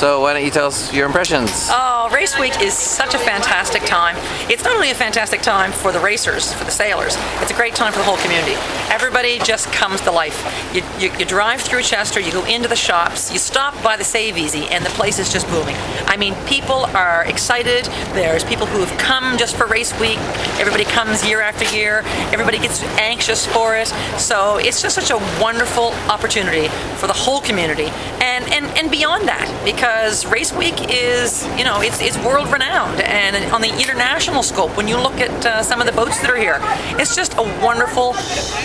So why don't you tell us your impressions? Oh, race week is such a fantastic time. It's not only a fantastic time for the racers, for the sailors, it's a great time for the whole community. Everybody just comes to life. You, you, you drive through Chester, you go into the shops, you stop by the Save Easy, and the place is just booming. I mean, people are excited. There's people who have come just for race week. Everybody comes year after year. Everybody gets anxious for it. So it's just such a wonderful opportunity for the whole community. And, and, and beyond that, because Race Week is, you know, it's, it's world renowned. And on the international scope, when you look at uh, some of the boats that are here, it's just a wonderful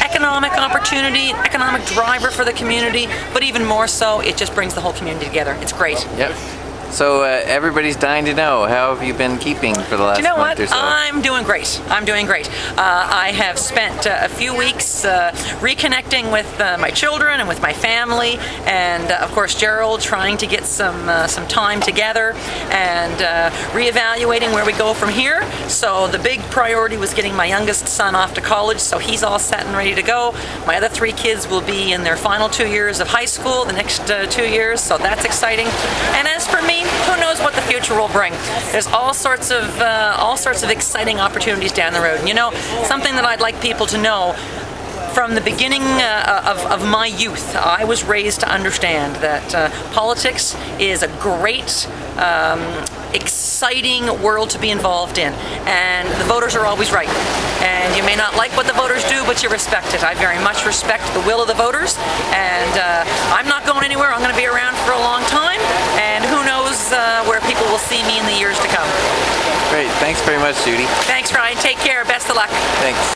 economic opportunity, economic driver for the community, but even more so, it just brings the whole community together. It's great. Yep. So uh, everybody's dying to know how have you been keeping for the last Do you know month what? or so? I'm doing great. I'm doing great. Uh, I have spent uh, a few weeks uh, reconnecting with uh, my children and with my family, and uh, of course Gerald trying to get some uh, some time together and reevaluating where we go from here. So the big priority was getting my youngest son off to college, so he's all set and ready to go. My other three kids will be in their final two years of high school, the next two years, so that's exciting. And as for me, who knows what the future will bring. There's all sorts of uh, all sorts of exciting opportunities down the road. And you know, something that I'd like people to know from the beginning uh, of, of, my youth, I was raised to understand that uh, politics is a great, um, exciting world to be involved in. And the voters are always right. And you may not like what the voters do, but you respect it. I very much respect the will of the voters. And uh, I'm not going anywhere. I'm going to be around for a long time. See me in the years to come. Great. Thanks very much, Judy. Thanks, Ryan. Take care. Best of luck. Thanks.